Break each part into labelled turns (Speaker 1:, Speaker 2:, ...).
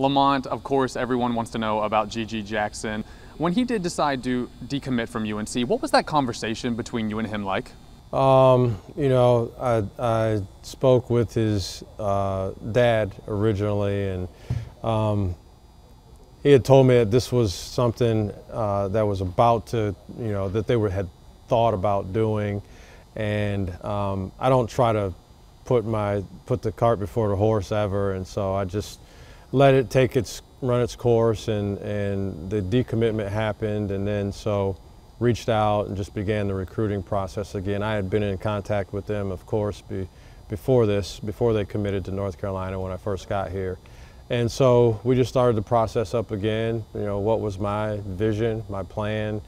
Speaker 1: Lamont, of course, everyone wants to know about GG Jackson. When he did decide to decommit from UNC, what was that conversation between you and him like?
Speaker 2: Um, you know, I, I spoke with his uh, dad originally, and um, he had told me that this was something uh, that was about to, you know, that they were, had thought about doing. And um, I don't try to put my put the cart before the horse ever, and so I just let it take its run its course, and and the decommitment happened, and then so reached out and just began the recruiting process again. I had been in contact with them, of course, be, before this, before they committed to North Carolina when I first got here. And so we just started the process up again. You know, what was my vision, my plan?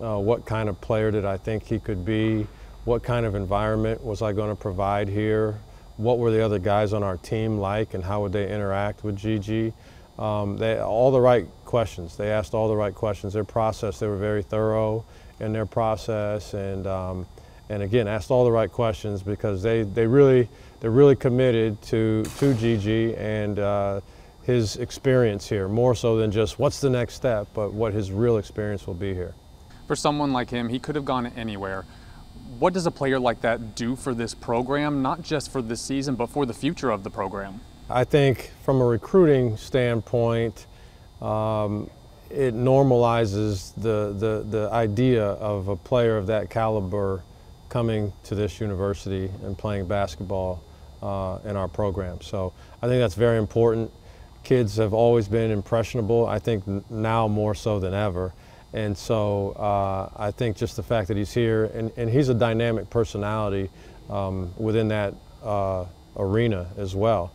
Speaker 2: Uh, what kind of player did I think he could be? What kind of environment was I going to provide here? What were the other guys on our team like and how would they interact with GG? Um, they, all the right questions. They asked all the right questions. Their process, they were very thorough in their process and, um, and again, asked all the right questions because they, they really, they're really committed to, to GG and uh, his experience here, more so than just what's the next step, but what his real experience will be here.
Speaker 1: For someone like him, he could have gone anywhere. What does a player like that do for this program, not just for this season, but for the future of the program?
Speaker 2: I think from a recruiting standpoint, um, it normalizes the, the, the idea of a player of that caliber coming to this university and playing basketball uh, in our program. So I think that's very important. Kids have always been impressionable, I think now more so than ever. And so uh, I think just the fact that he's here, and, and he's a dynamic personality um, within that uh, arena as well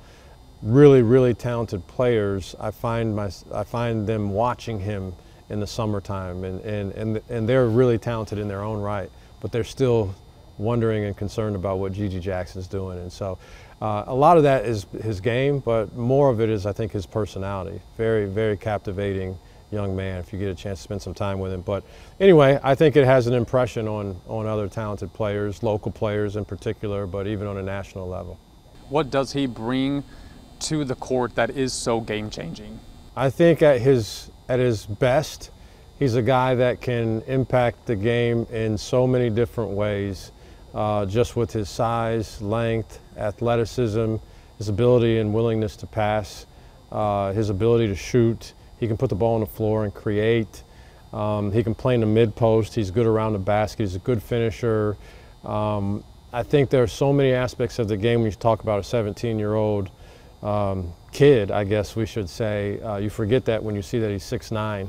Speaker 2: really, really talented players, I find, my, I find them watching him in the summertime, and, and, and, and they're really talented in their own right, but they're still wondering and concerned about what GG Jackson's doing. And so uh, a lot of that is his game, but more of it is, I think, his personality. Very, very captivating young man if you get a chance to spend some time with him. But anyway, I think it has an impression on, on other talented players, local players in particular, but even on a national level.
Speaker 1: What does he bring to the court that is so game changing?
Speaker 2: I think at his at his best, he's a guy that can impact the game in so many different ways, uh, just with his size, length, athleticism, his ability and willingness to pass, uh, his ability to shoot. He can put the ball on the floor and create. Um, he can play in the mid post. He's good around the basket. He's a good finisher. Um, I think there are so many aspects of the game when you talk about a 17 year old um, kid, I guess we should say. Uh, you forget that when you see that he's 6'9",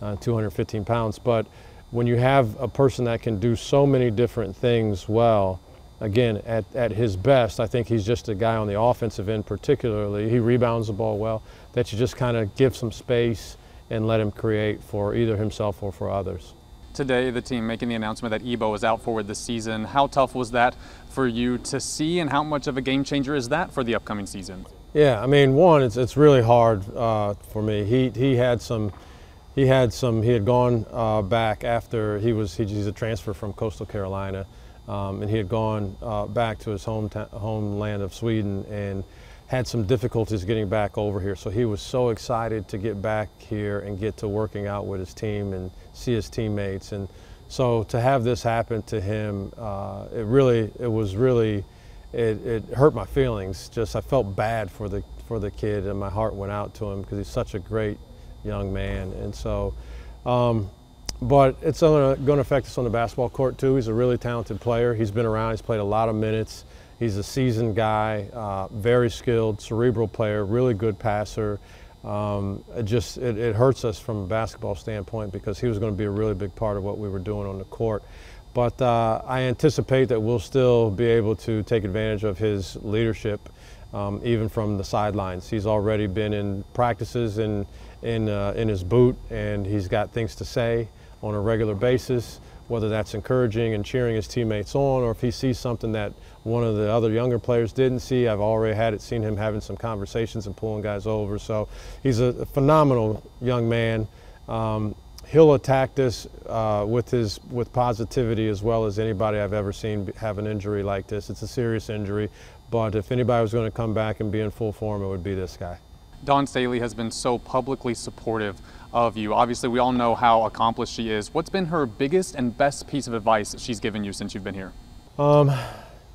Speaker 2: uh, 215 pounds. But when you have a person that can do so many different things well, again, at, at his best, I think he's just a guy on the offensive end particularly. He rebounds the ball well, that you just kind of give some space and let him create for either himself or for others.
Speaker 1: Today, the team making the announcement that Ebo is out for the season. How tough was that for you to see, and how much of a game changer is that for the upcoming season?
Speaker 2: Yeah, I mean, one, it's it's really hard uh, for me. He he had some, he had some. He had gone uh, back after he was he's a transfer from Coastal Carolina, um, and he had gone uh, back to his home homeland of Sweden and had some difficulties getting back over here. So he was so excited to get back here and get to working out with his team and see his teammates. And so to have this happen to him, uh, it really it was really it, it hurt my feelings. Just I felt bad for the for the kid, and my heart went out to him because he's such a great young man. And so, um, but it's going to affect us on the basketball court too. He's a really talented player. He's been around. He's played a lot of minutes. He's a seasoned guy, uh, very skilled, cerebral player, really good passer. Um, it just it, it hurts us from a basketball standpoint because he was going to be a really big part of what we were doing on the court. But uh, I anticipate that we'll still be able to take advantage of his leadership, um, even from the sidelines. He's already been in practices in, in, uh, in his boot, and he's got things to say on a regular basis, whether that's encouraging and cheering his teammates on, or if he sees something that one of the other younger players didn't see. I've already had it, seen him having some conversations and pulling guys over. So he's a phenomenal young man. Um, he'll attack this uh, with his with positivity as well as anybody I've ever seen have an injury like this. It's a serious injury, but if anybody was going to come back and be in full form, it would be this guy.
Speaker 1: Dawn Staley has been so publicly supportive of you. Obviously, we all know how accomplished she is. What's been her biggest and best piece of advice she's given you since you've been here?
Speaker 2: Um,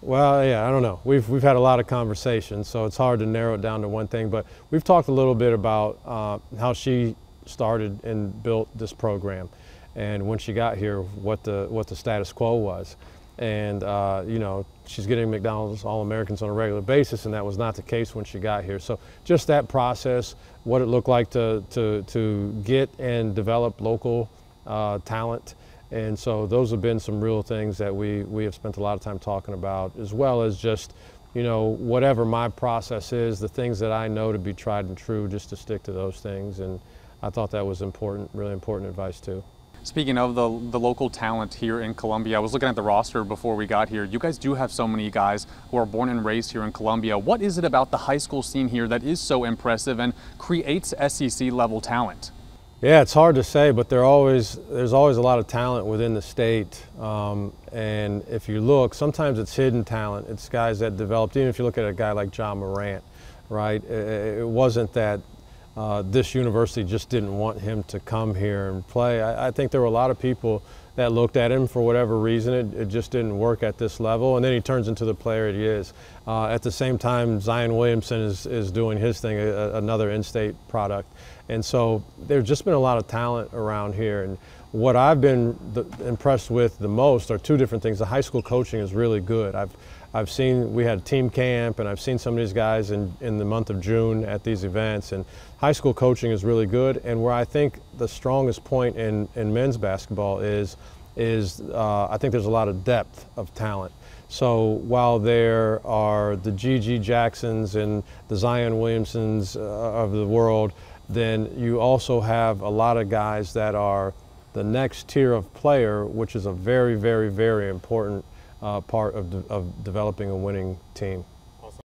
Speaker 2: well, yeah, I don't know. We've, we've had a lot of conversations, so it's hard to narrow it down to one thing. But we've talked a little bit about uh, how she started and built this program, and when she got here, what the what the status quo was. And uh, you know, she's getting McDonald's All Americans on a regular basis, and that was not the case when she got here. So just that process, what it looked like to to to get and develop local uh, talent and so those have been some real things that we, we have spent a lot of time talking about, as well as just, you know, whatever my process is, the things that I know to be tried and true, just to stick to those things. And I thought that was important, really important advice too.
Speaker 1: Speaking of the, the local talent here in Columbia, I was looking at the roster before we got here. You guys do have so many guys who are born and raised here in Columbia. What is it about the high school scene here that is so impressive and creates SEC level talent?
Speaker 2: Yeah, it's hard to say, but there always there's always a lot of talent within the state. Um, and if you look, sometimes it's hidden talent. It's guys that developed. Even if you look at a guy like Ja Morant, right? It, it wasn't that uh, this university just didn't want him to come here and play. I, I, think there were a lot of people that looked at him for whatever reason. It, it, just didn't work at this level, and then he turns into the player he is. Uh, at the same time, Zion Williamson is, is doing his thing, a, another in-state product. And so there's just been a lot of talent around here. And what I've been the, impressed with the most are two different things. The high school coaching is really good. I've, I've seen, we had team camp, and I've seen some of these guys in, in the month of June at these events. And high school coaching is really good. And where I think the strongest point in, in men's basketball is, is uh, I think there's a lot of depth of talent. So while there are the G.G. Jacksons and the Zion Williamsons uh, of the world, then you also have a lot of guys that are the next tier of player, which is a very, very, very important uh, part of, de of developing a winning team.